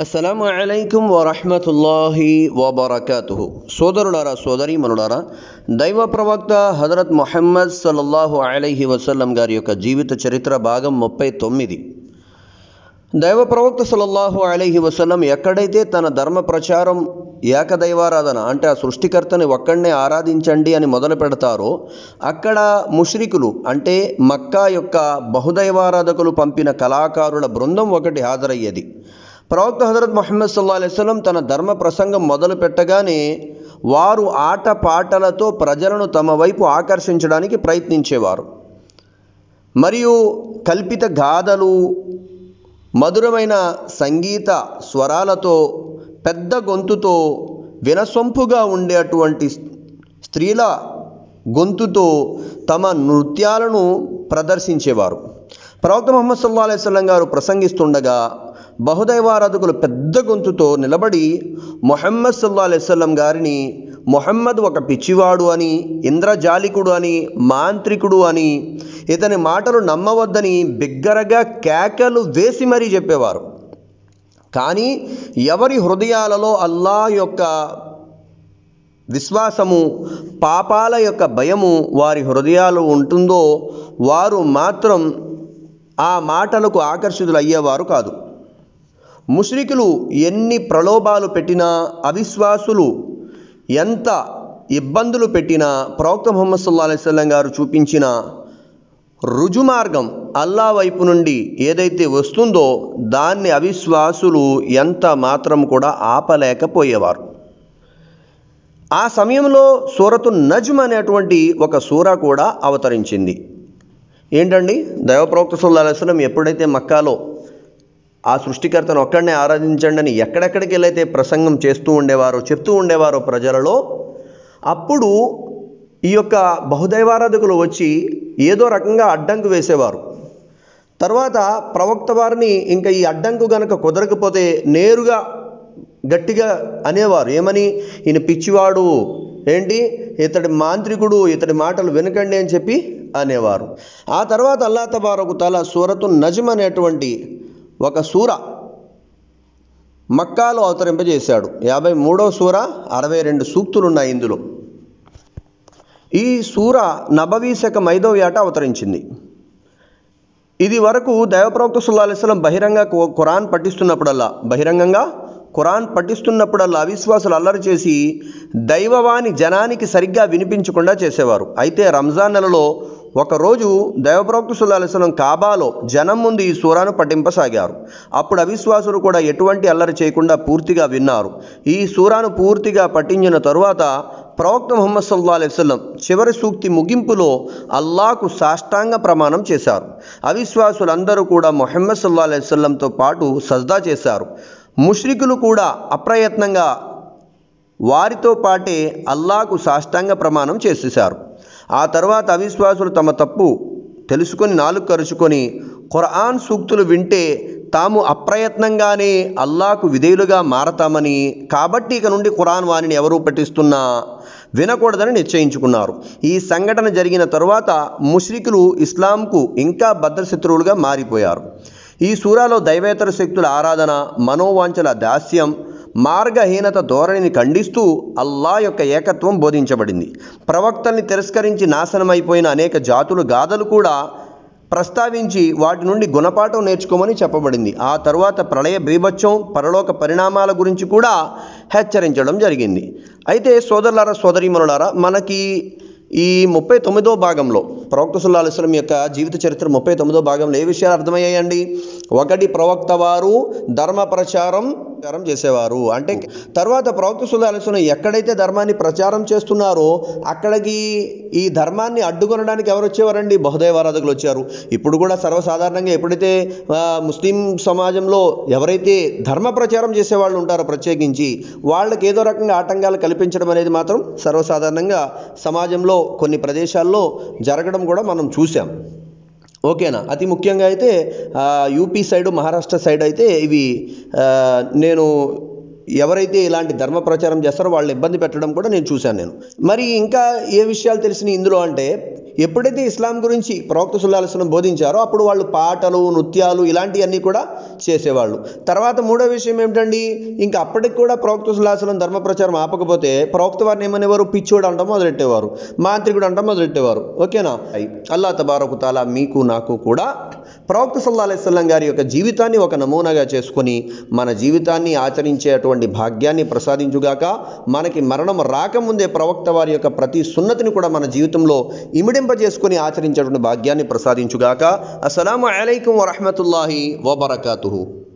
అస్సలం అలైకుం వరహమతుల్లాహి వబర్కతు సోదరులారా సోదరీమనులారా దైవ ప్రవక్త హజరత్ మొహమ్మద్ సల్లల్లాహు అలైహి వసల్లం గారి యొక్క జీవిత చరిత్ర భాగం ముప్పై తొమ్మిది. దైవ ప్రవక్త సల్లల్లాహు అలైహి వసల్లం ఎక్కడైతే తన ధర్మ ప్రచారం ఏకదైవారాధన అంటే ఆ సృష్టికర్తని ఒక్కడనే ఆరాధించండి అని మొదలు పెడతారో అక్కడ ముష్రికులు అంటే మక్కా యొక్క బహుదైవారాధకులు పంపిన కళాకారుల బృందం ఒకటి హాజరయ్యేది. ప్రవక్త హజరత్ మొహమ్మద్ సల్లా అలైస్లం తన ధర్మ ప్రసంగం మొదలు పెట్టగానే వారు ఆట పాటలతో ప్రజలను తమ వైపు ఆకర్షించడానికి ప్రయత్నించేవారు. మరియు కల్పిత గాథలు మధురమైన సంగీత స్వరాలతో పెద్ద గొంతుతో వినసొంపుగా ఉండేటువంటి స్త్రీల గొంతుతో తమ నృత్యాలను ప్రదర్శించేవారు. ప్రవక్త మొహమ్మద్ సల్లా అలైస్లం గారు ప్రసంగిస్తుండగా బహుదైవారాధకులు పెద్ద గొంతుతో నిలబడి మొహమ్మద్ సల్లా అలైవల్లం గారిని మొహమ్మద్ ఒక పిచ్చివాడు అని ఇంద్రజాలికుడు అని మాంత్రికుడు అని ఇతని మాటలు నమ్మవద్దని బిగ్గరగా కేకలు వేసి మరీ చెప్పేవారు. కానీ ఎవరి హృదయాలలో అల్లా యొక్క విశ్వాసము పాపాల యొక్క భయము వారి హృదయాలు ఉంటుందో వారు మాత్రం ఆ మాటలకు ఆకర్షితులు అయ్యేవారు కాదు. ముష్రికులు ఎన్ని ప్రలోభాలు పెట్టినా అవిశ్వాసులు ఎంత ఇబ్బందులు పెట్టినా ప్రవక్త ముహమ్మద్ సుల్లా అలైవల్లం గారు చూపించిన రుజుమార్గం అల్లా వైపు నుండి ఏదైతే వస్తుందో దాన్ని అవిశ్వాసులు ఎంత మాత్రం కూడా ఆపలేకపోయేవారు. ఆ సమయంలో సూరతు నజ్మ్ అనేటువంటి ఒక సూర కూడా అవతరించింది. ఏంటండి? దైవప్రవక్త సుల్లా అలైవలం ఎప్పుడైతే మక్కాలో ఆ సృష్టికర్తను ఒక్కడనే ఆరాధించండి అని ఎక్కడెక్కడికి వెళ్ళైతే ప్రసంగం చేస్తూ ఉండేవారో చెప్తూ ఉండేవారో ప్రజలలో అప్పుడు ఈ యొక్క బహుదైవారాధకులు వచ్చి ఏదో రకంగా అడ్డంకు వేసేవారు. తర్వాత ప్రవక్త వారిని ఇంకా ఈ అడ్డంకు గనక కుదరకపోతే నేరుగా గట్టిగా అనేవారు. ఏమని? ఈయన పిచ్చివాడు ఏంటి? ఇతడి మాంత్రికుడు ఇతడి మాటలు వినకండి అని చెప్పి అనేవారు. ఆ తర్వాత అల్లా తబారకు తల సూరతు నజం అనేటువంటి ఒక సూర మక్కాలో అవతరింపజేశాడు. యాభై మూడవ సూర అరవై రెండు సూక్తులు ఉన్నాయి ఇందులో. ఈ సూర నబవీ శకం ఐదవ ఏట అవతరించింది. ఇది వరకు దైవప్రవక్త సుల్లా అలిస్లం బహిరంగ ఖురాన్ పఠిస్తున్నప్పుడల్లా బహిరంగంగా ఖురాన్ పఠిస్తున్నప్పుడల్లా అవిశ్వాసులు అల్లరి చేసి దైవవాణి జనానికి సరిగ్గా వినిపించకుండా చేసేవారు. అయితే రంజాన్ నెలలో ఒకరోజు దైవప్రవక్త సుల్లా కాబాలో జనం ముందు ఈ సూరాను పఠింపసాగారు. అప్పుడు అవిశ్వాసులు కూడా ఎటువంటి అల్లరి చేయకుండా పూర్తిగా విన్నారు. ఈ సూరాను పూర్తిగా పఠించిన తరువాత ప్రవక్త ముహమ్మద్ సల్లా అలైవల్లం చివరి సూక్తి ముగింపులో అల్లాకు సాష్టాంగ ప్రమాణం చేశారు. అవిశ్వాసులందరూ కూడా మొహమ్మద్ సల్లా అలైవల్లంతో పాటు సజ్దా చేశారు. ముష్రికులు కూడా అప్రయత్నంగా వారితో పాటే అల్లాకు సాష్టాంగ ప్రమాణం చేసేశారు. ఆ తర్వాత అవిశ్వాసులు తమ తప్పు తెలుసుకొని నాలుగు కరుచుకొని ఖురాన్ సూక్తులు వింటే తాము అప్రయత్నంగానే అల్లాకు విధేయులుగా మారతామని కాబట్టి ఇక నుండి ఖురాన్ వాణిని ఎవరూ పఠిస్తున్నా వినకూడదని నిశ్చయించుకున్నారు. ఈ సంఘటన జరిగిన తరువాత ముష్రికులు ఇస్లాంకు ఇంకా భద్రశత్రువులుగా మారిపోయారు. ఈ సూరాలో దైవేతర శక్తుల ఆరాధన మనోవాంఛల దాస్యం మార్గహీనత ధోరణిని ఖండిస్తూ అల్లా యొక్క ఏకత్వం బోధించబడింది. ప్రవక్తల్ని తిరస్కరించి నాశనమైపోయిన అనేక జాతులు గాథలు కూడా ప్రస్తావించి వాటి నుండి గుణపాఠం నేర్చుకోమని చెప్పబడింది. ఆ తరువాత ప్రళయ బీభత్సం పరలోక పరిణామాల గురించి కూడా హెచ్చరించడం జరిగింది. అయితే సోదరులారా సోదరీమనులారా మనకి ఈ ముప్పై తొమ్మిదో భాగంలో ప్రవక్త సుల్లా అలిస్లం యొక్క జీవిత చరిత్ర ముప్పై తొమ్మిదో భాగంలో ఏ విషయాలు అర్థమయ్యాయండి? ఒకటి ప్రవక్త వారు ధర్మ ప్రచారం ప్రచారం చేసేవారు. అంటే తర్వాత ప్రవక్త సుల్లా ఎక్కడైతే ధర్మాన్ని ప్రచారం చేస్తున్నారో అక్కడికి ఈ ధర్మాన్ని అడ్డుకొనడానికి ఎవరు వచ్చేవారండి? బహుదైవారాధకులు వచ్చారు. ఇప్పుడు కూడా సర్వసాధారణంగా ఎప్పుడైతే ముస్లిం సమాజంలో ఎవరైతే ధర్మ ప్రచారం చేసేవాళ్ళు ఉంటారో ప్రత్యేకించి వాళ్ళకి ఏదో రకంగా ఆటంకాలు కల్పించడం అనేది మాత్రం సర్వసాధారణంగా సమాజంలో కొన్ని ప్రదేశాల్లో జరగడం కూడా మనం చూసాం ఓకేనా అతి ముఖ్యంగా అయితే యూపీ సైడు మహారాష్ట్ర సైడ్ అయితే ఇవి నేను ఎవరైతే ఇలాంటి ధర్మ ప్రచారం చేస్తారో వాళ్ళని ఇబ్బంది పెట్టడం కూడా నేను చూశాను నేను. మరి ఇంకా ఏ విషయాలు తెలిసినాయి ఇందులో అంటే ఎప్పుడైతే ఇస్లాం గురించి ప్రవక్త సుల్లాహస్లం బోధించారో అప్పుడు వాళ్ళు పాటలు నృత్యాలు ఇలాంటివన్నీ కూడా చేసేవాళ్ళు. తర్వాత మూడో విషయం ఏమిటండి? ఇంకా అప్పటికి కూడా ప్రవక్త సుల్లాహస్లం ధర్మ ప్రచారం ఆపకపోతే ప్రవక్త వారిని ఏమనేవారు? పిచ్చోడు అంటాం మొదలెట్టేవారు. మాంత్రికుడు అంటాం మొదలెట్టేవారు. ఓకేనా? అల్లా తబారకు తాలా మీకు నాకు కూడా ప్రవక్త సల్లా అలైస్లం గారి యొక్క జీవితాన్ని ఒక నమూనాగా చేసుకొని మన జీవితాన్ని ఆచరించేటువంటి భాగ్యాన్ని ప్రసాదించుగాక మనకి మరణం రాకముందే ప్రవక్త వారి యొక్క ప్రతి సున్నతిని కూడా మన జీవితంలో ఇమిడింపజేసుకొని ఆచరించేటువంటి భాగ్యాన్ని ప్రసాదించుగాక. అస్సలం అలైకుం వరహమతుల్లాహి వబర్కాతుహు.